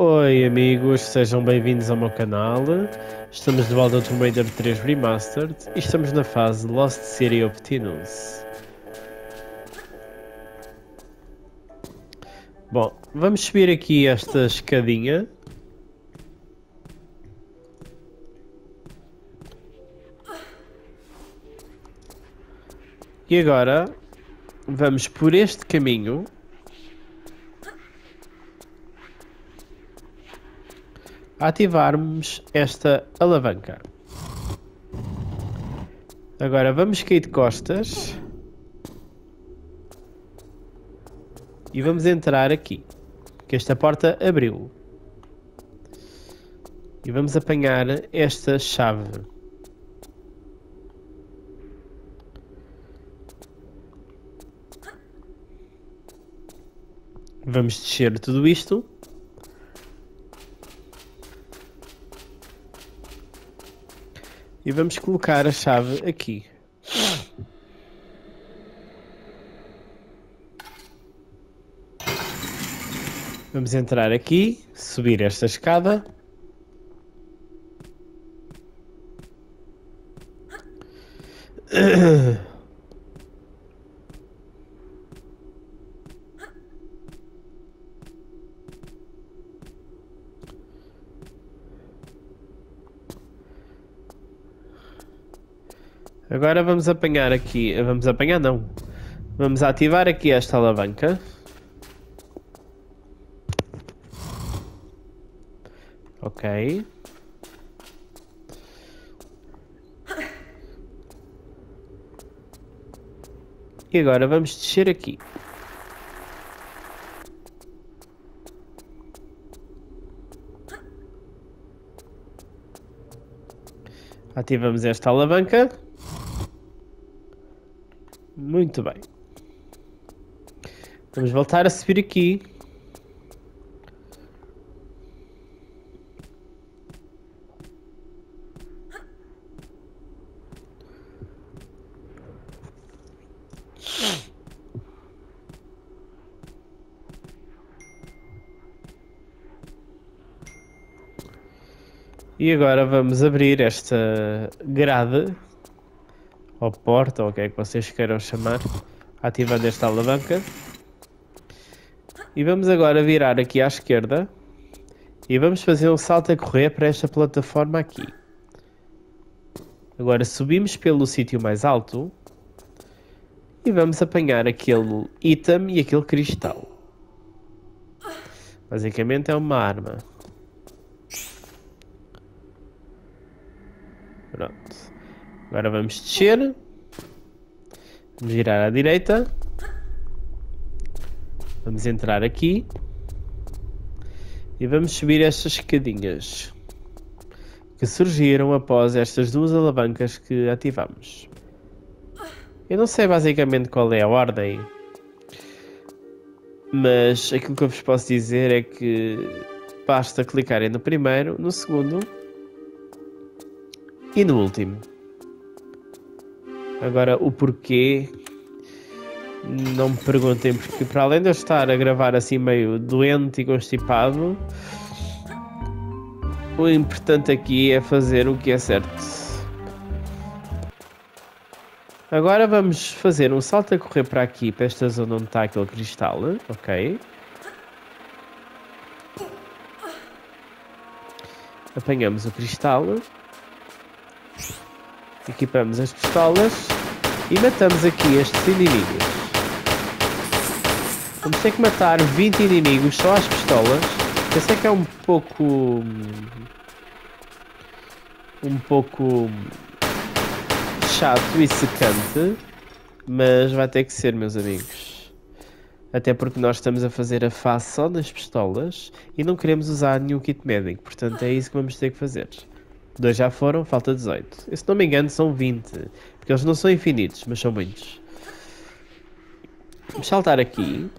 Oi amigos, sejam bem-vindos ao meu canal. Estamos de volta ao Tomb Raider 3 Remastered e estamos na fase Lost City of Tinus. Bom, vamos subir aqui esta escadinha. E agora vamos por este caminho ativarmos esta alavanca. Agora vamos cair de costas. E vamos entrar aqui. Que esta porta abriu. E vamos apanhar esta chave. Vamos descer tudo isto. E vamos colocar a chave aqui. Vamos entrar aqui, subir esta escada. Agora vamos apanhar aqui, vamos apanhar não. Vamos ativar aqui esta alavanca. Ok. E agora vamos descer aqui. Ativamos esta alavanca. Muito bem. Vamos voltar a subir aqui. E agora vamos abrir esta grade ou porta, ou o que é que vocês queiram chamar, ativando esta alavanca. E vamos agora virar aqui à esquerda e vamos fazer um salto a correr para esta plataforma aqui. Agora subimos pelo sítio mais alto e vamos apanhar aquele item e aquele cristal. Basicamente é uma arma. Pronto. Agora vamos descer. Vamos girar à direita. Vamos entrar aqui. E vamos subir estas escadinhas. Que surgiram após estas duas alavancas que ativamos. Eu não sei basicamente qual é a ordem. Mas aquilo que eu vos posso dizer é que basta clicarem no primeiro, no segundo e no último. Agora, o porquê, não me perguntem, porque para além de eu estar a gravar assim meio doente e constipado, o importante aqui é fazer o que é certo. Agora vamos fazer um salto a correr para aqui, para esta zona onde está aquele cristal, ok? Apanhamos o cristal. Equipamos as pistolas e matamos aqui estes inimigos. Vamos ter que matar 20 inimigos só às pistolas. Eu sei que é um pouco... Um pouco... Chato e secante. Mas vai ter que ser, meus amigos. Até porque nós estamos a fazer a fase só nas pistolas e não queremos usar nenhum kit médico. Portanto, é isso que vamos ter que fazer. Dois já foram, falta 18. se não me engano são 20. Porque eles não são infinitos, mas são muitos. Vamos saltar aqui.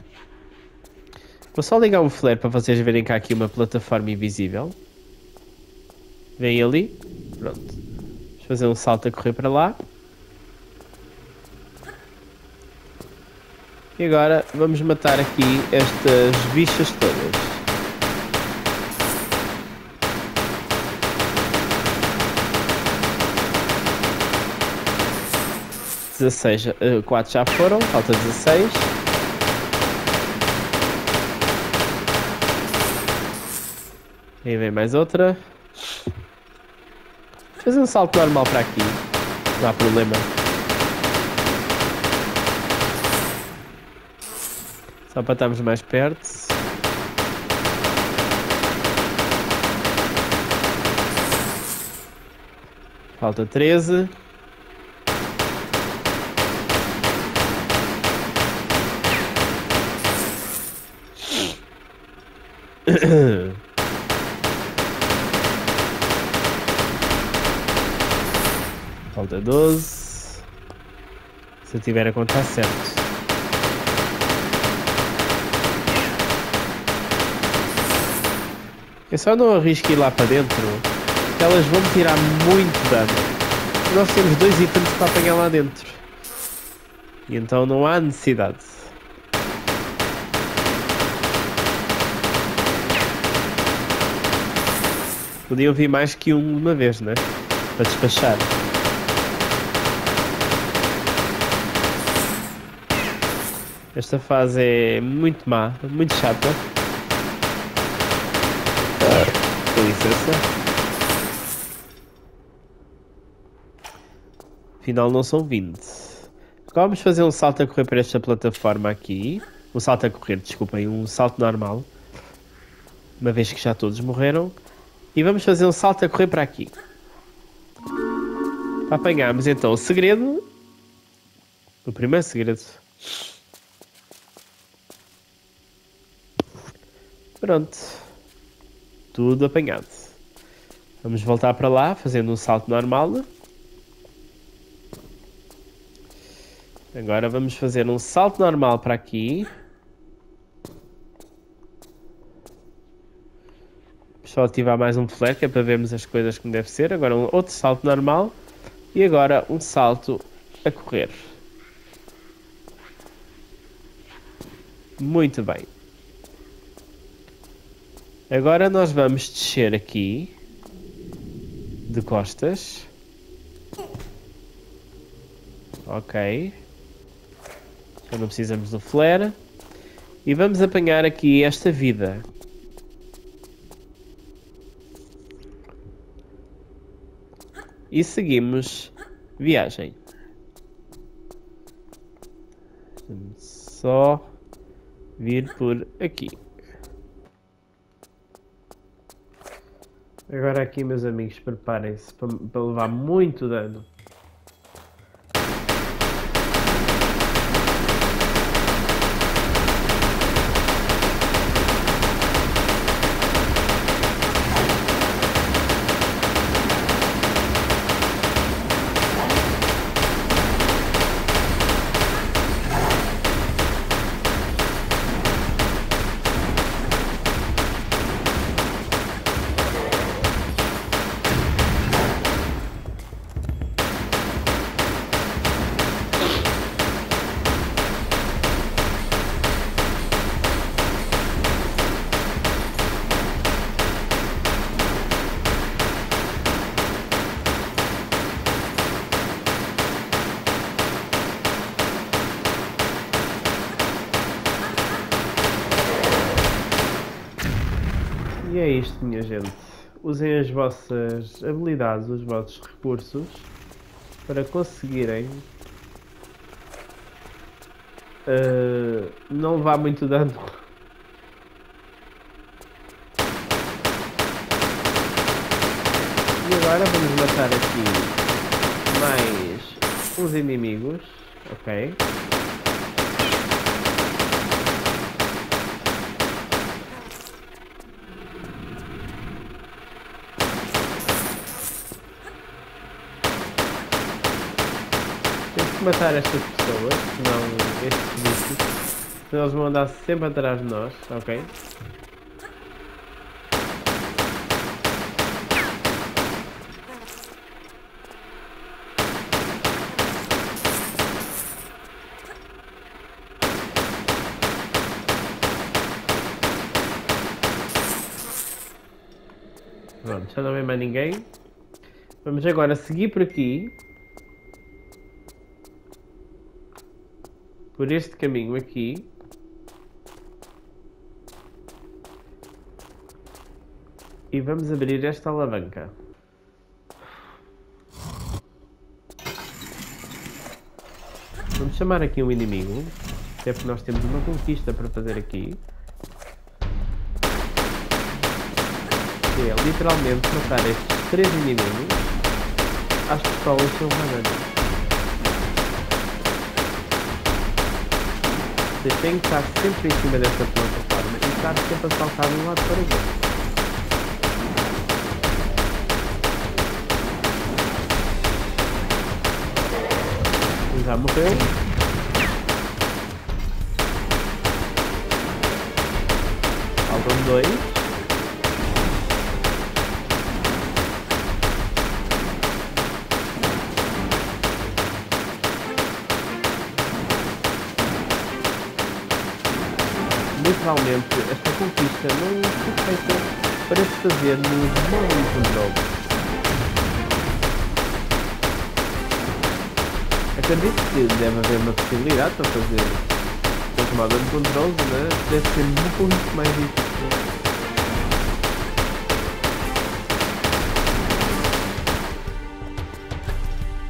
Vou só ligar um flare para vocês verem cá aqui uma plataforma invisível. Vem ali. Pronto. Vamos fazer um salto a correr para lá. E agora vamos matar aqui estas bichas todas. 16, uh, 4 já foram, falta 16. Aí vem mais outra. Fazer um salto normal para aqui. Não há problema. Só para estarmos mais perto. Falta 13. Falta 12. Se eu tiver a contar certo. Eu só não arrisco ir lá para dentro, porque elas vão me tirar muito dano. Nós temos dois itens para apanhar lá dentro. E então não há necessidade. Podiam vir mais que um de uma vez, né? Para despachar. Esta fase é muito má, muito chata. Com licença. Afinal não são 20. Agora vamos fazer um salto a correr para esta plataforma aqui. Um salto a correr, desculpem, um salto normal. Uma vez que já todos morreram. E vamos fazer um salto a correr para aqui. Para apanharmos então o segredo. O primeiro segredo. Pronto. Tudo apanhado. Vamos voltar para lá, fazendo um salto normal. Agora vamos fazer um salto normal para aqui. Só ativar mais um flare que é para vermos as coisas como deve ser. Agora um outro salto normal. E agora um salto a correr. Muito bem. Agora nós vamos descer aqui de costas. Ok. Já não precisamos do flare. E vamos apanhar aqui esta vida. E seguimos viagem. Só vir por aqui. Agora aqui, meus amigos, preparem-se para levar muito dano. E é isto, minha gente. Usem as vossas habilidades, os vossos recursos para conseguirem uh, não levar muito dano. E agora vamos matar aqui mais uns inimigos, ok? que matar estas pessoas, não estes bichos. Eles vão andar sempre atrás de nós, ok? Pronto, já não vem mais ninguém. Vamos agora seguir por aqui por este caminho aqui. E vamos abrir esta alavanca. Vamos chamar aqui um inimigo, até porque nós temos uma conquista para fazer aqui. Que é literalmente matar estes três inimigos às pistolas silvananas. Vocês têm que estar sempre em cima desta plataforma e estar sempre a saltar de um lado para o outro. já morreu. Faltam dois. Literalmente, esta conquista não foi feita para se fazer nos modo controle. acredito que deve haver uma possibilidade para fazer a tomada de controle, mas deve ser muito mais difícil.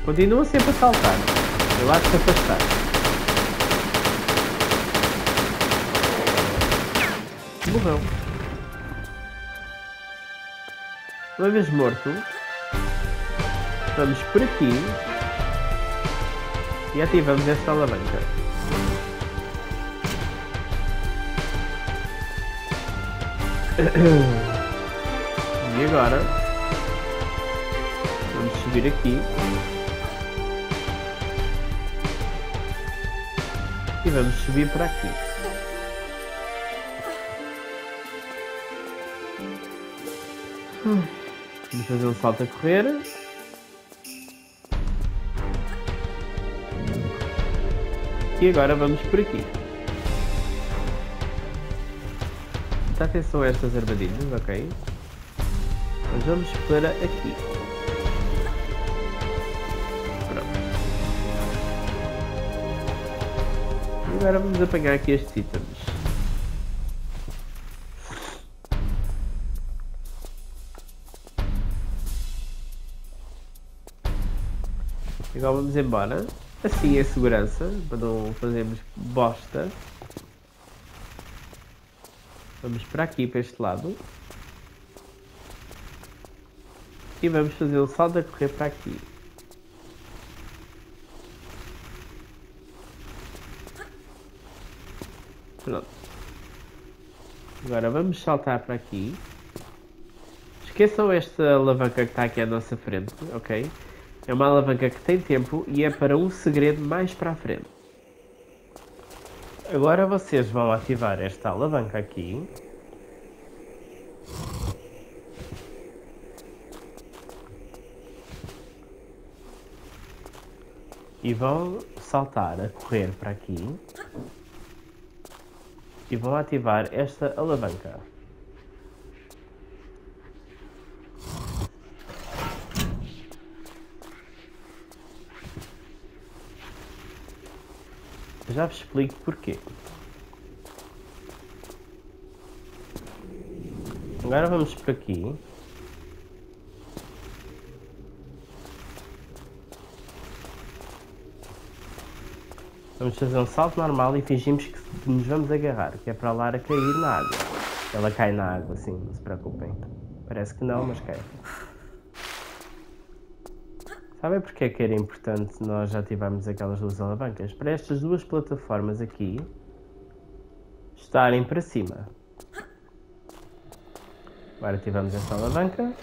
Continua sempre a saltar. Eu acho que afastar. Morreu. Uma vez morto, vamos por aqui e ativamos esta alavanca. E agora vamos subir aqui e vamos subir para aqui. Vamos fazer um salto a correr. E agora vamos por aqui. Atenção a estas armadilhas, ok? Mas vamos para aqui. Pronto. E agora vamos apanhar aqui estes itens. Agora vamos embora. Assim é segurança, para não fazermos bosta. Vamos para aqui, para este lado. E vamos fazer o salto a correr para aqui. Pronto. Agora vamos saltar para aqui. Esqueçam esta alavanca que está aqui à nossa frente, ok? É uma alavanca que tem tempo e é para um segredo mais para a frente. Agora vocês vão ativar esta alavanca aqui. E vão saltar a correr para aqui. E vão ativar esta alavanca. Já vos explico porquê. Agora vamos por aqui. Vamos fazer um salto normal e fingimos que nos vamos agarrar, que é para a cair na água. Ela cai na água, sim, não se preocupem. Parece que não, mas cai. Sabem porque é que era importante nós ativarmos aquelas duas alavancas? Para estas duas plataformas aqui estarem para cima. Agora ativamos esta alavanca.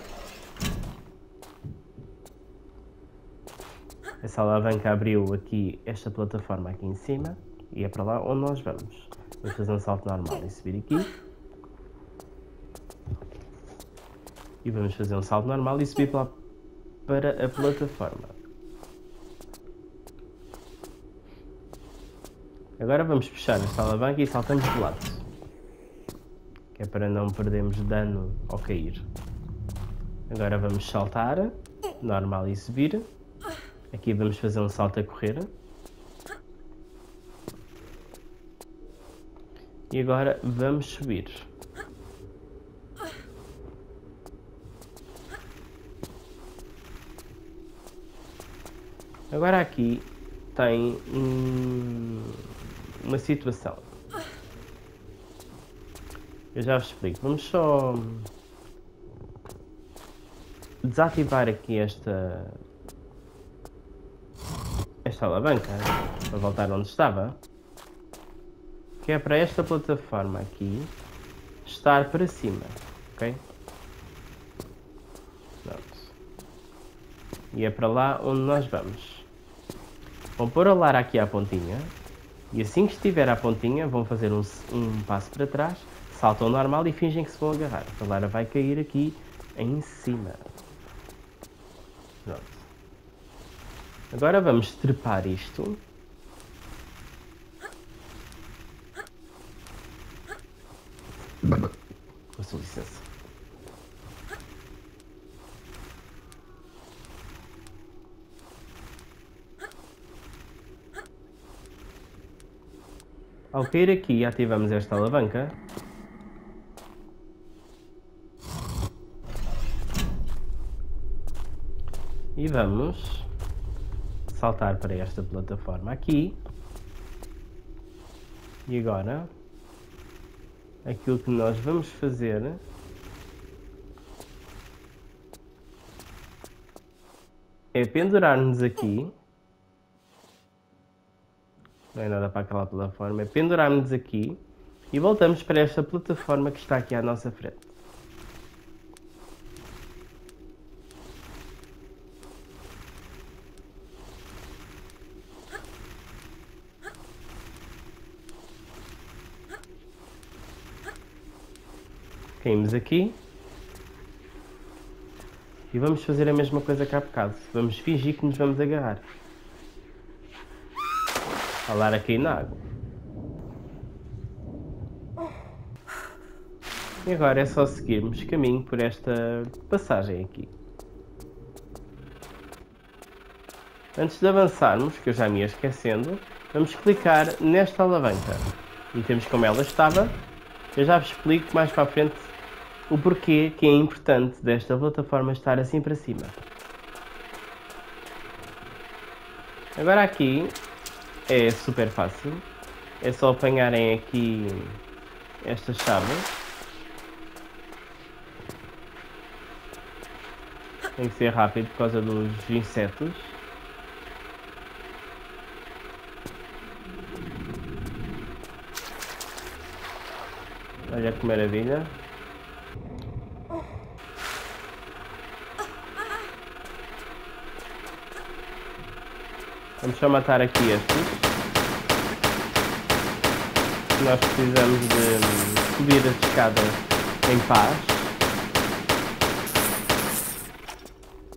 Essa alavanca abriu aqui esta plataforma aqui em cima e é para lá onde nós vamos. Vamos fazer um salto normal e subir aqui. E vamos fazer um salto normal e subir para para a plataforma. Agora vamos puxar esta alavanca e saltamos de lado. Que é para não perdermos dano ao cair. Agora vamos saltar, normal e subir. Aqui vamos fazer um salto a correr. E agora vamos subir. Agora aqui tem um, uma situação. Eu já vos explico. Vamos só desativar aqui esta esta alavanca para voltar onde estava. Que é para esta plataforma aqui estar para cima, ok? Pronto. E é para lá onde nós vamos. Vão pôr a Lara aqui à pontinha. E assim que estiver à pontinha, vão fazer um, um passo para trás, saltam normal e fingem que se vão agarrar. A Lara vai cair aqui em cima. Pronto. Agora vamos trepar isto. Com licença. Ao cair aqui, ativamos esta alavanca. E vamos saltar para esta plataforma aqui. E agora, aquilo que nós vamos fazer é pendurar-nos aqui não é nada para aquela plataforma, pendurarmos aqui e voltamos para esta plataforma que está aqui à nossa frente. Caímos aqui. E vamos fazer a mesma coisa que há bocado. Vamos fingir que nos vamos agarrar. Falar aqui na água. E agora é só seguirmos caminho por esta passagem aqui. Antes de avançarmos, que eu já me ia esquecendo, vamos clicar nesta alavanca. E temos como ela estava. Eu já vos explico mais para a frente o porquê que é importante desta plataforma estar assim para cima. Agora aqui é super fácil. É só apanharem aqui esta chave. Tem que ser rápido por causa dos insetos. Olha que maravilha. Vamos só matar aqui estes. Nós precisamos de subir as escadas em paz.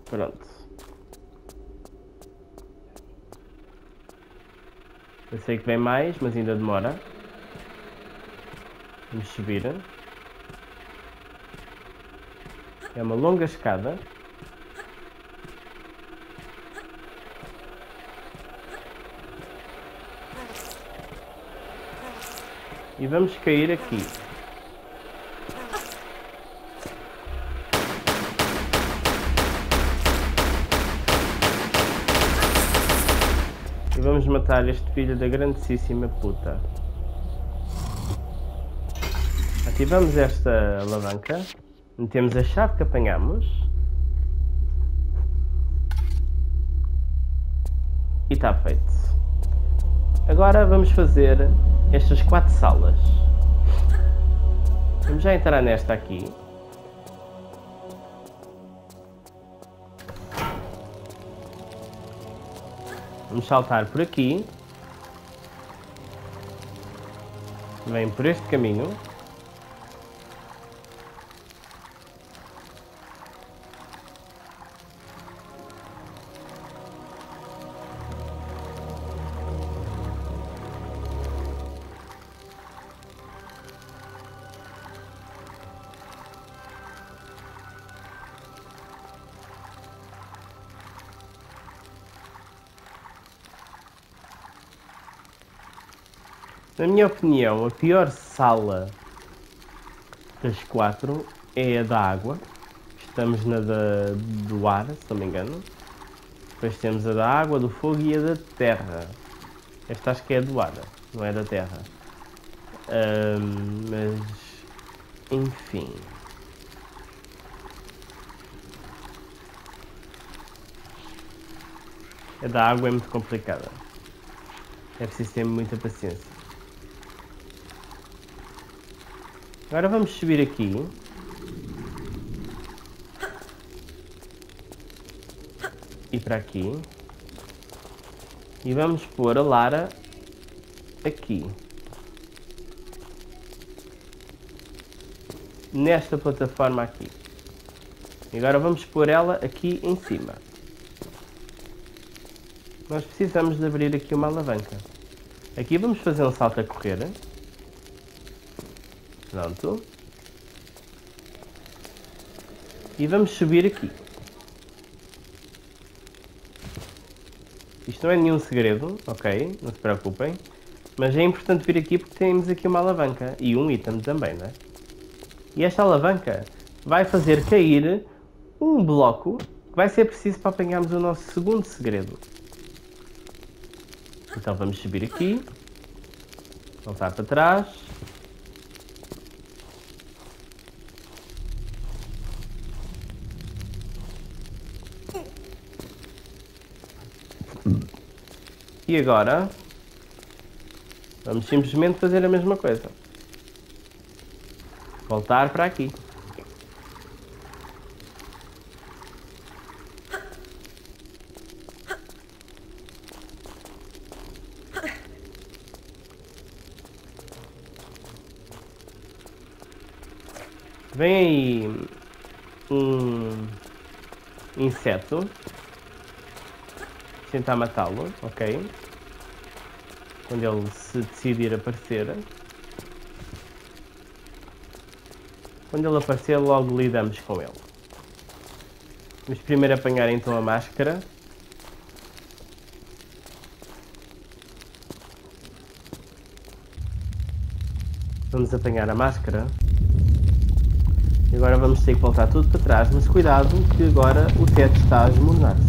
Pronto. Eu sei que vem mais, mas ainda demora. Vamos subir. É uma longa escada. E vamos cair aqui. E vamos matar este filho da grandíssima puta. Ativamos esta alavanca. Metemos a chave que apanhamos. E está feito. Agora vamos fazer estas quatro salas. Vamos já entrar nesta aqui. Vamos saltar por aqui. Vem por este caminho. Na minha opinião, a pior sala das quatro é a da água. Estamos na da, do ar, se não me engano. Depois temos a da água, do fogo e a da terra. Esta acho que é a do ar, não é da terra. Mas, enfim. A da água é muito complicada. É preciso ter muita paciência. Agora vamos subir aqui. E para aqui. E vamos pôr a Lara aqui. Nesta plataforma aqui. E agora vamos pôr ela aqui em cima. Nós precisamos de abrir aqui uma alavanca. Aqui vamos fazer um salto a correr. Pronto. E vamos subir aqui. Isto não é nenhum segredo, ok? Não se preocupem. Mas é importante vir aqui porque temos aqui uma alavanca e um item também, não é? E esta alavanca vai fazer cair um bloco que vai ser preciso para apanharmos o nosso segundo segredo. Então vamos subir aqui, voltar para trás. E agora vamos simplesmente fazer a mesma coisa. Voltar para aqui. Vem aí um inseto tentar matá-lo, ok? Quando ele se decidir aparecer. Quando ele aparecer, logo lidamos com ele. Vamos primeiro apanhar então a máscara. Vamos apanhar a máscara. E agora vamos ter que voltar tudo para trás, mas cuidado que agora o teto está a esmornar-se.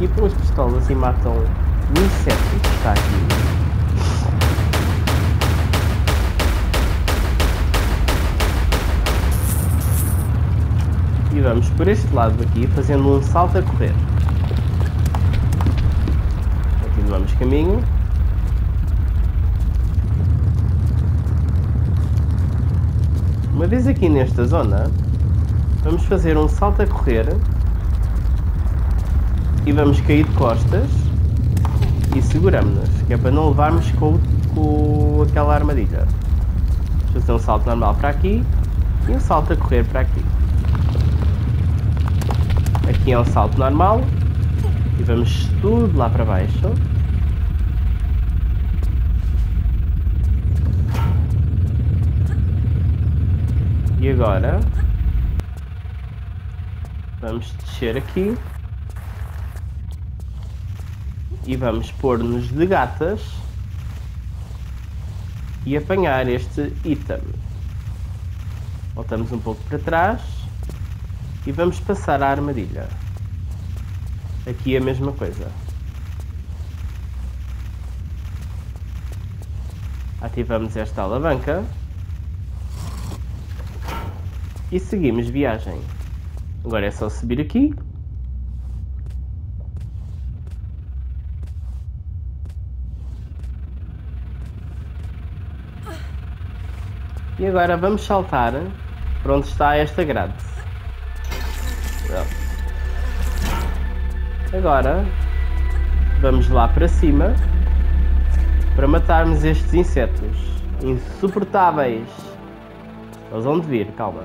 Aqui com as pistolas e matam o inseto que está aqui. E vamos por este lado aqui fazendo um salto a correr. Continuamos caminho. Uma vez aqui nesta zona, vamos fazer um salto a correr e vamos cair de costas e seguramos-nos, que é para não levarmos com, com aquela armadilha. Vamos fazer um salto normal para aqui e um salto a correr para aqui. Aqui é um salto normal e vamos tudo lá para baixo. E agora vamos descer aqui e vamos pôr-nos de gatas e apanhar este item. Voltamos um pouco para trás e vamos passar a armadilha. Aqui é a mesma coisa. Ativamos esta alavanca e seguimos viagem. Agora é só subir aqui E agora vamos saltar para onde está esta grade. Agora vamos lá para cima para matarmos estes insetos insuportáveis. Eles vão vir, calma.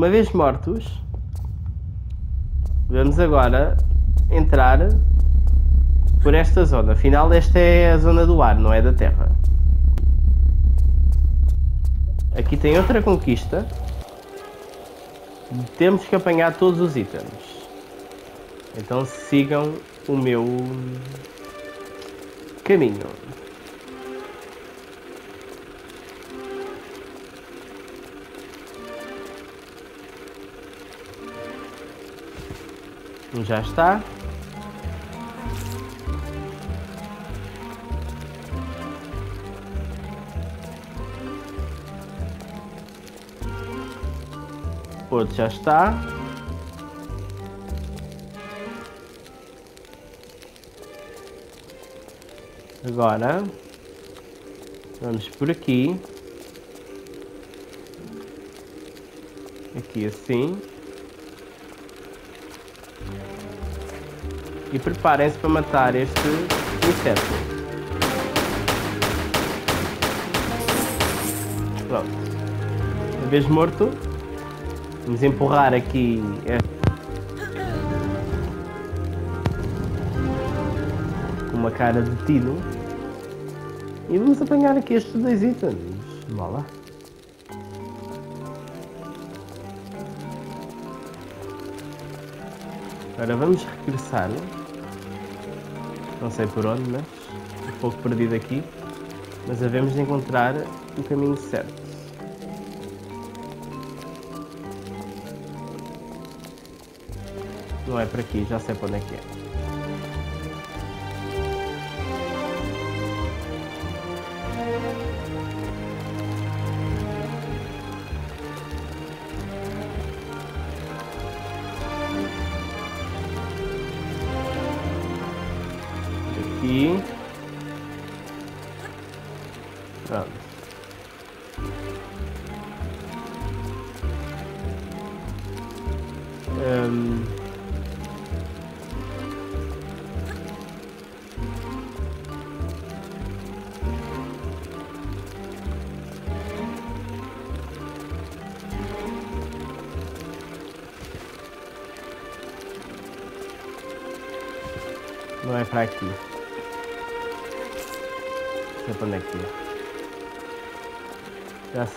Uma vez mortos, vamos agora entrar por esta zona. Afinal, esta é a zona do ar, não é da terra. Aqui tem outra conquista. Temos que apanhar todos os itens. Então sigam o meu caminho. Já está. Outro já está. Agora vamos por aqui. Aqui assim. E preparem-se para matar este inseto. Pronto. Uma vez morto, vamos empurrar aqui com uma cara de tino e vamos apanhar aqui estes dois itens. Vá lá. Agora vamos regressar. Não sei por onde, mas um pouco perdido aqui. Mas havemos de encontrar o caminho certo. Não é por aqui, já sei para onde é que é.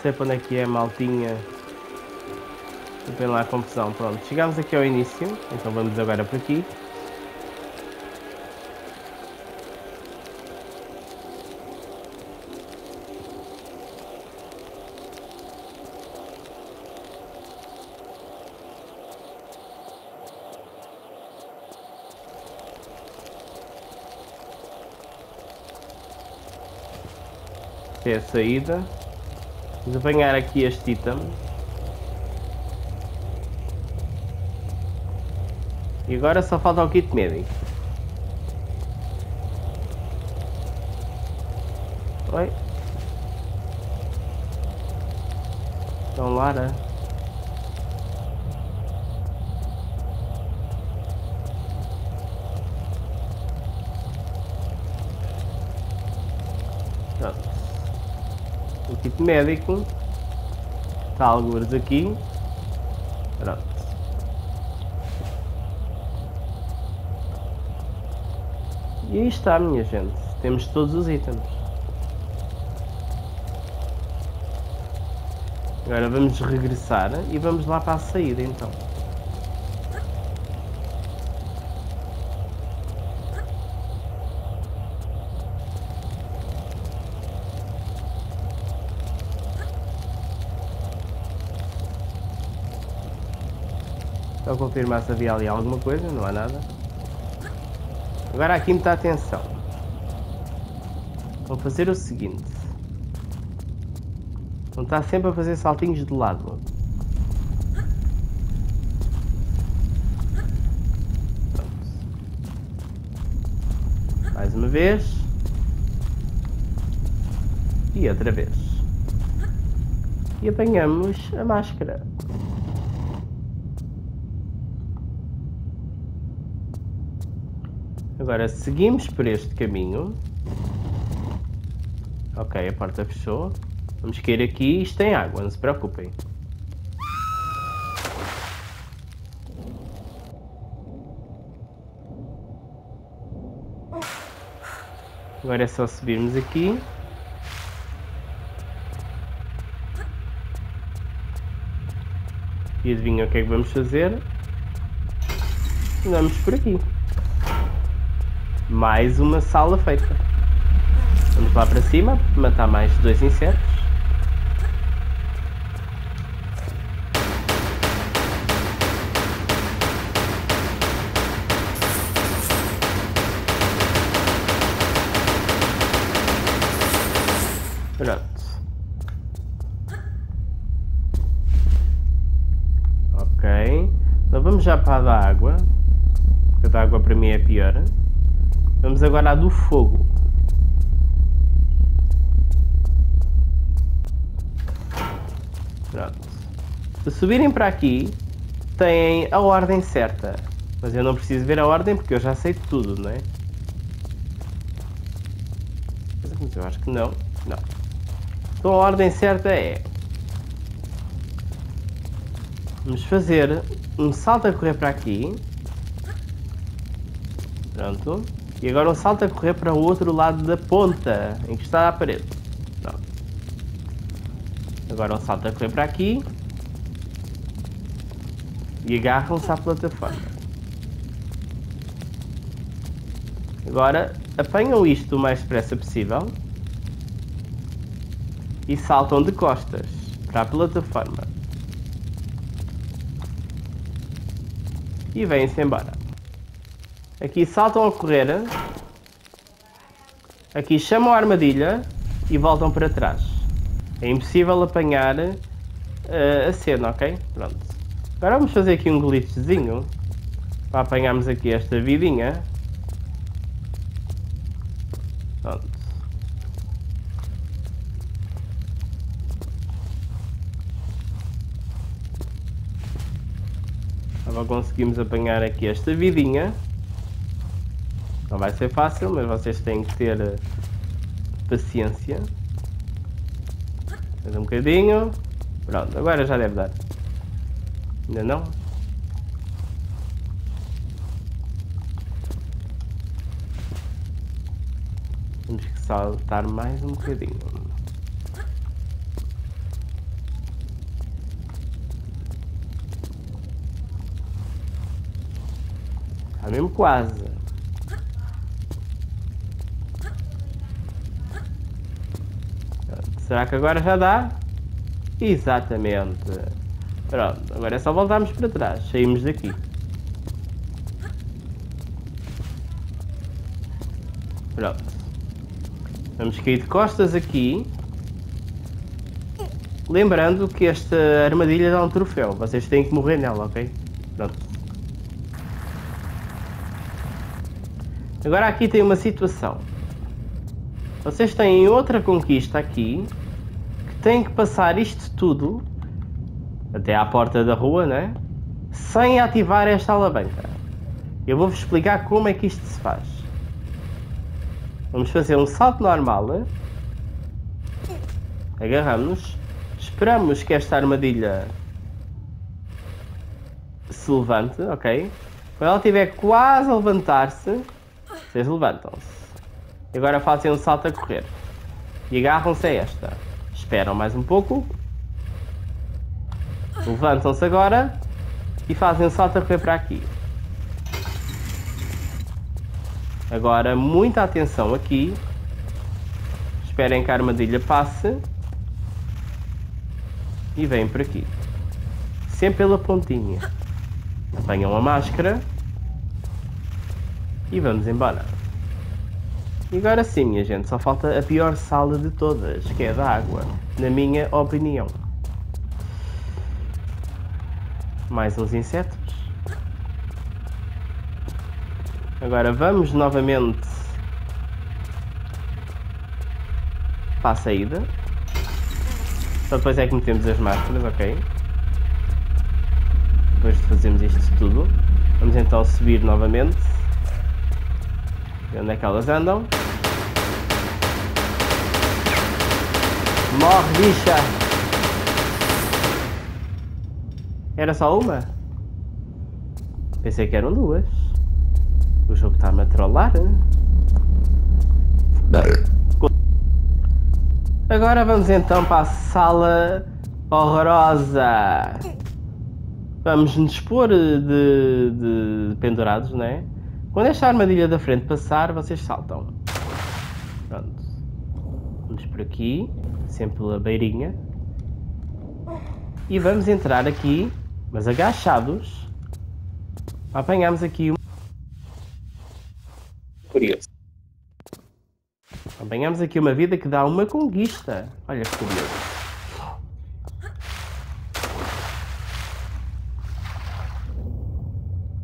Sei para onde é que é, maltinha. Desculpem lá a confusão. Pronto, chegamos aqui ao início. Então vamos agora por aqui. é a saída. Vamos apanhar aqui este item. E agora só falta o kit médico. Oi. Então, Lara. Pronto. O kit médico. Está alguns aqui. Pronto. E aí está, minha gente. Temos todos os itens. Agora vamos regressar e vamos lá para a saída então. Confirmar se havia ali alguma coisa, não há nada. Agora aqui muita atenção. Vou fazer o seguinte. Vão estar sempre a fazer saltinhos de lado. Mais uma vez. E outra vez. E apanhamos a máscara. Agora seguimos por este caminho. Ok, a porta fechou. Vamos cair aqui. Isto tem água, não se preocupem. Agora é só subirmos aqui. E adivinha o que é que vamos fazer? Vamos por aqui. Mais uma sala feita. Vamos lá para cima, matar mais dois insetos. Pronto. Ok. Então vamos já para a da água. A da água para mim é pior. À do fogo. Pronto. Se subirem para aqui, têm a ordem certa. Mas eu não preciso ver a ordem porque eu já sei tudo, não é? Mas eu acho que não. Não. Então a ordem certa é... Vamos fazer um salto a correr para aqui. Pronto. E agora um salto a correr para o outro lado da ponta, em que está a parede. Pronto. Agora um salto a correr para aqui. E agarram-se à plataforma. Agora apanham isto o mais depressa possível. E saltam de costas para a plataforma. E vêm-se embora. Aqui saltam a correr. Aqui chamam a armadilha e voltam para trás. É impossível apanhar uh, a cena, ok? Pronto. Agora vamos fazer aqui um glitchzinho. Para apanharmos aqui esta vidinha. Pronto. Agora conseguimos apanhar aqui esta vidinha. Não vai ser fácil, mas vocês têm que ter eh, paciência. Mais um bocadinho. Pronto, agora já deve dar. Ainda não? Temos que saltar mais um bocadinho. Está mesmo quase. Será que agora já dá? Exatamente. Pronto, agora é só voltarmos para trás. Saímos daqui. Pronto. Vamos cair de costas aqui. Lembrando que esta armadilha dá um troféu. Vocês têm que morrer nela, ok? Pronto. Agora aqui tem uma situação. Vocês têm outra conquista aqui tem que passar isto tudo até à porta da rua, né? Sem ativar esta alavanca. Eu vou-vos explicar como é que isto se faz. Vamos fazer um salto normal. Né? Agarramos. Esperamos que esta armadilha se levante, ok? Quando ela estiver quase a levantar-se, vocês levantam-se. Agora fazem um salto a correr. E agarram-se a esta. Esperam mais um pouco. Levantam-se agora e fazem um salto a correr para aqui. Agora, muita atenção aqui. Esperem que a armadilha passe. E vêm por aqui. Sempre pela pontinha. Apanham a máscara. E vamos embora. E agora sim, minha gente, só falta a pior sala de todas, que é da água, na minha opinião. Mais uns insetos. Agora vamos novamente para a saída. Só depois é que metemos as máscaras, ok? Depois de fazermos isto tudo. Vamos então subir novamente. E onde é que elas andam? Morre, bicha! Era só uma? Pensei que eram duas. O jogo está-me a trollar. Agora vamos então para a sala horrorosa. Vamos nos pôr de, de pendurados, não é? Quando esta armadilha da frente passar, vocês saltam. Pronto. Vamos por aqui, sempre pela beirinha. E vamos entrar aqui, mas agachados. Apanhamos aqui um. Curioso. Apanhamos aqui uma vida que dá uma conquista. Olha que curioso.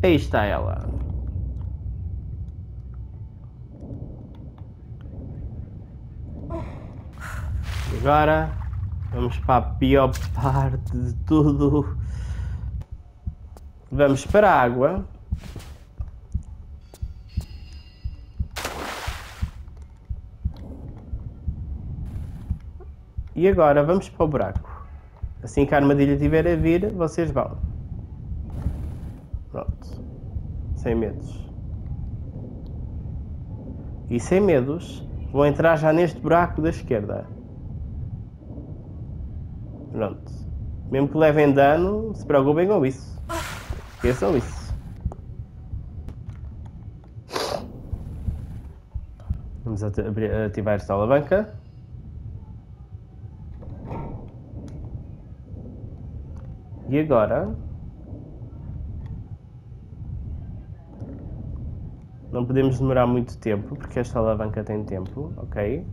Aí está ela. E agora vamos para a pior parte de tudo. Vamos para a água. E agora vamos para o buraco. Assim que a armadilha estiver a vir, vocês vão. Pronto. Sem medos. E sem medos, vou entrar já neste buraco da esquerda. Pronto. Mesmo que levem dano, se preocupem com isso. Esqueçam isso. Vamos ativar esta alavanca. E agora não podemos demorar muito tempo porque esta alavanca tem tempo, ok?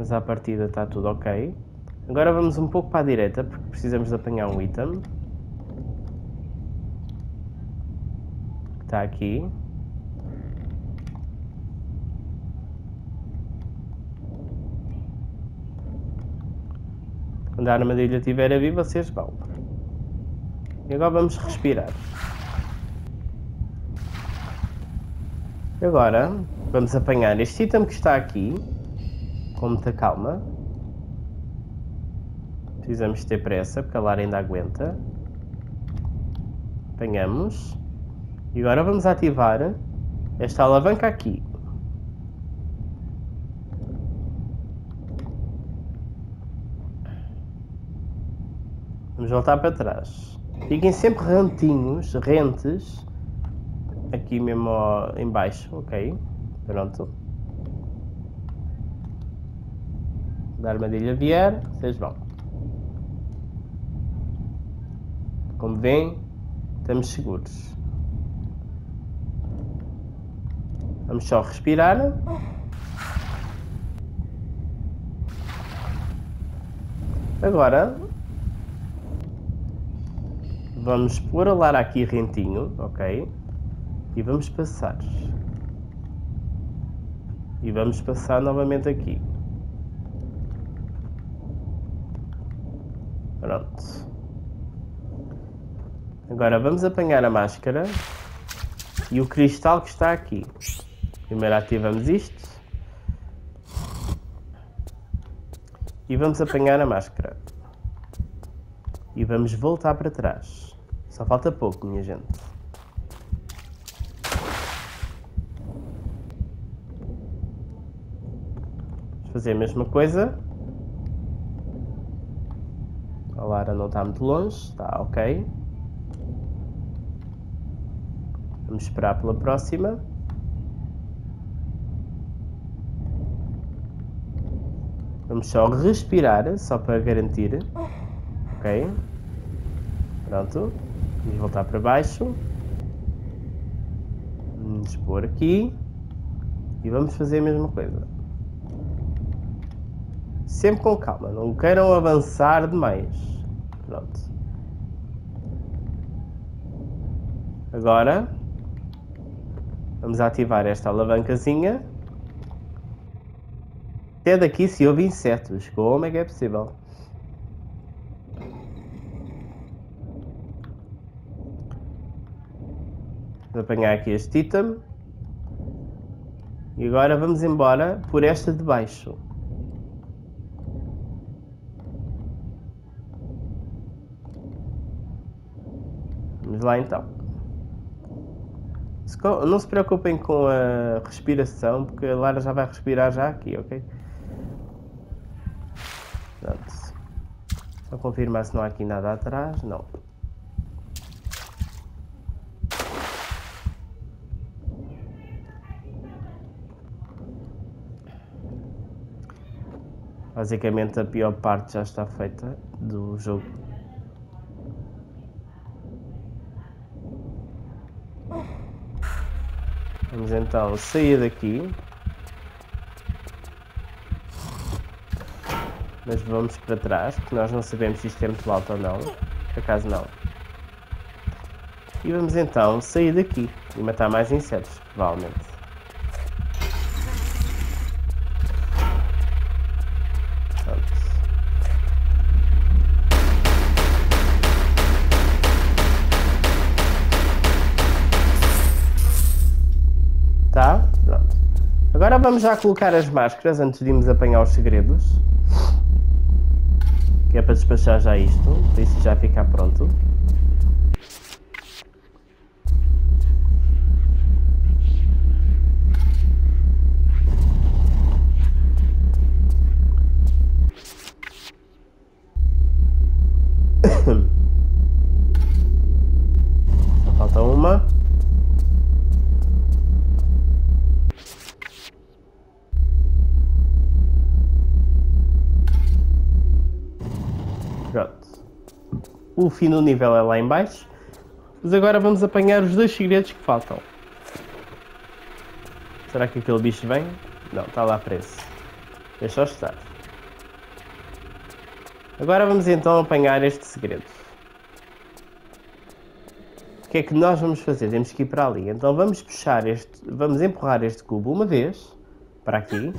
Mas à partida está tudo ok. Agora vamos um pouco para a direita porque precisamos de apanhar um item. Que está aqui. Quando a armadilha estiver a vir, vocês vão. E agora vamos respirar. Agora vamos apanhar este item que está aqui com muita calma. Precisamos ter pressa porque a Lara ainda aguenta. Apanhamos. E agora vamos ativar esta alavanca aqui. Vamos voltar para trás. Fiquem sempre rentinhos, rentes, aqui mesmo em baixo, ok? Pronto. Da armadilha vier, vocês vão. Como veem, estamos seguros. Vamos só respirar. Agora Vamos pôr a Lara aqui rentinho, ok? E vamos passar. E vamos passar novamente aqui. Pronto. Agora vamos apanhar a máscara e o cristal que está aqui. Primeiro ativamos isto. E vamos apanhar a máscara. E vamos voltar para trás. Só falta pouco, minha gente. Vamos fazer a mesma coisa. Lara não está muito longe, está ok. Vamos esperar pela próxima. Vamos só respirar, só para garantir. Ok. Pronto. Vamos voltar para baixo. Vamos pôr aqui. E vamos fazer a mesma coisa. Sempre com calma, não queiram avançar demais. Pronto. Agora vamos ativar esta alavancazinha. Até daqui se houve insetos. Como é que é possível? Vou apanhar aqui este item. E agora vamos embora por esta de baixo. Vamos lá então. Não se preocupem com a respiração, porque a Lara já vai respirar já aqui, ok? Pronto. Só confirmar se não há aqui nada atrás. Não. Basicamente a pior parte já está feita do jogo. Vamos então sair daqui. Mas vamos para trás, porque nós não sabemos se isto é muito alto ou não. Por acaso não. E vamos então sair daqui e matar mais insetos, provavelmente. Vamos já colocar as máscaras antes de irmos apanhar os segredos. Que é para despachar já isto, para isso já ficar pronto. O fim do nível é lá em baixo. Mas agora vamos apanhar os dois segredos que faltam. Será que aquele bicho vem? Não, está lá preso. Deixa só estar. Agora vamos então apanhar este segredo. O que é que nós vamos fazer? Temos que ir para ali. Então vamos puxar este, vamos empurrar este cubo uma vez para aqui.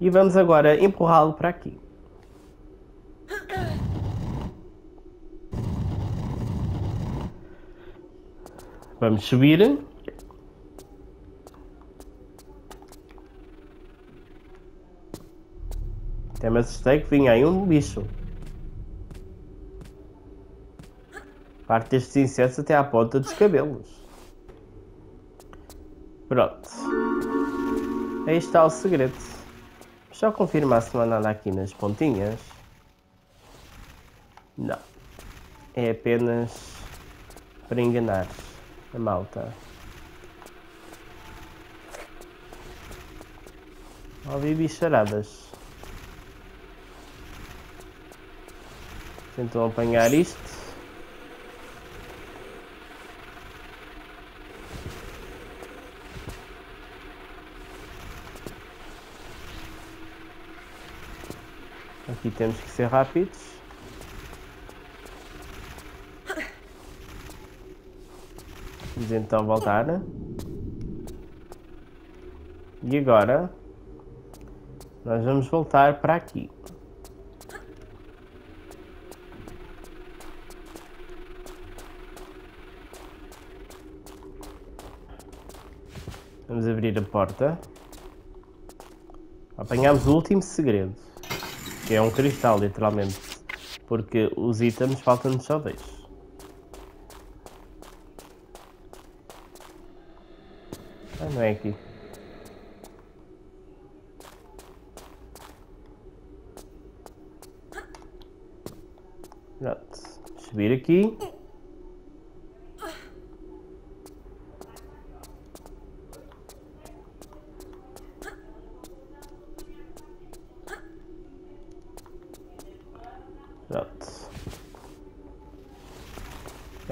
E vamos agora empurrá-lo para aqui. Vamos subir. Até me assustei que vinha aí um bicho. Parte destes insetos até à ponta dos cabelos. Pronto. Aí está o segredo. Só confirmar se não há nada aqui nas pontinhas. Não. É apenas para enganar a malta. Ouvi bicharadas. Tentam apanhar isto. Aqui temos que ser rápidos. Vamos então voltar. E agora nós vamos voltar para aqui. Vamos abrir a porta. Apanhamos o último segredo que é um cristal, literalmente. Porque os itens faltam-nos só dois. Ah, não é aqui. Pronto. Subir aqui.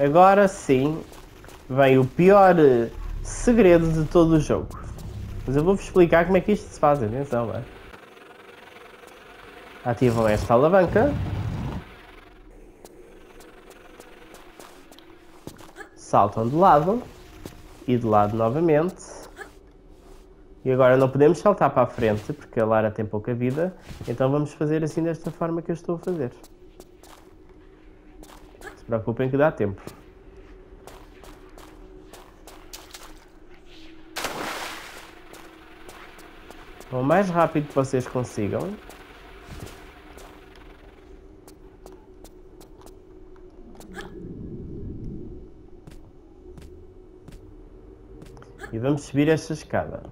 Agora sim vem o pior eh, segredo de todo o jogo. Mas eu vou-vos explicar como é que isto se faz, atenção? Ativam esta alavanca. Saltam de lado. E de lado novamente. E agora não podemos saltar para a frente, porque a Lara tem pouca vida. Então vamos fazer assim desta forma que eu estou a fazer preocupem que dá tempo. O mais rápido que vocês consigam. E vamos subir esta escada.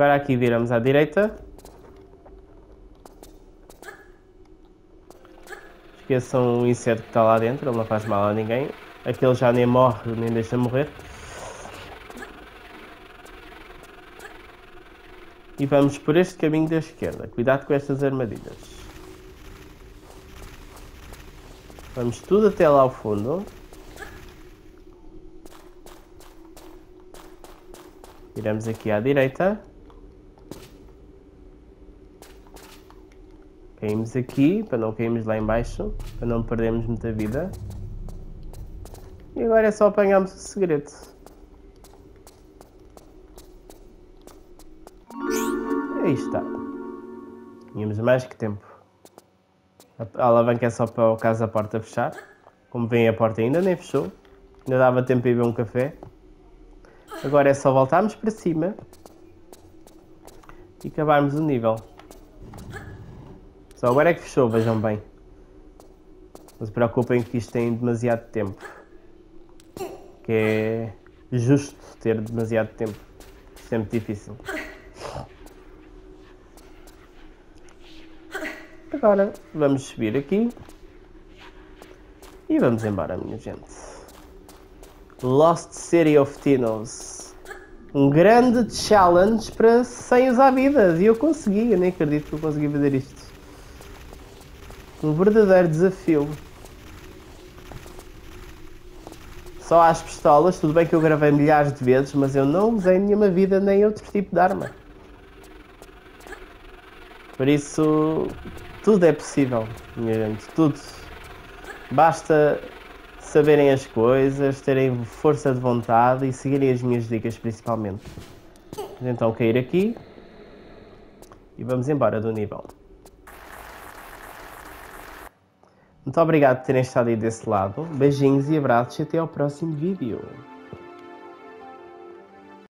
Agora aqui viramos à direita. Esqueçam o inseto que está lá dentro, ele não faz mal a ninguém. Aquele já nem morre, nem deixa morrer. E vamos por este caminho da esquerda. Cuidado com estas armadilhas. Vamos tudo até lá ao fundo. Viramos aqui à direita. Caímos aqui, para não cairmos lá embaixo, para não perdermos muita vida. E agora é só apanharmos o segredo. Aí está. Tínhamos mais que tempo. A alavanca é só para o caso a porta fechar. Como vem a porta ainda nem fechou. Ainda dava tempo para beber um café. Agora é só voltarmos para cima. E acabarmos o nível. Só agora é que fechou, vejam bem. Não se preocupem que isto tem demasiado tempo. Que é justo ter demasiado tempo. Isto é difícil. Agora vamos subir aqui. E vamos embora, minha gente. Lost City of Tinos. Um grande challenge para 100 usar vidas. E eu consegui, eu nem acredito que eu consegui fazer isto. Um verdadeiro desafio. Só às pistolas, tudo bem que eu gravei milhares de vezes, mas eu não usei nenhuma vida nem outro tipo de arma. Por isso, tudo é possível, minha gente, tudo. Basta saberem as coisas, terem força de vontade e seguirem as minhas dicas principalmente. Vamos então cair aqui e vamos embora do nível. Muito obrigado por terem estado aí desse lado. Beijinhos e abraços e até ao próximo vídeo.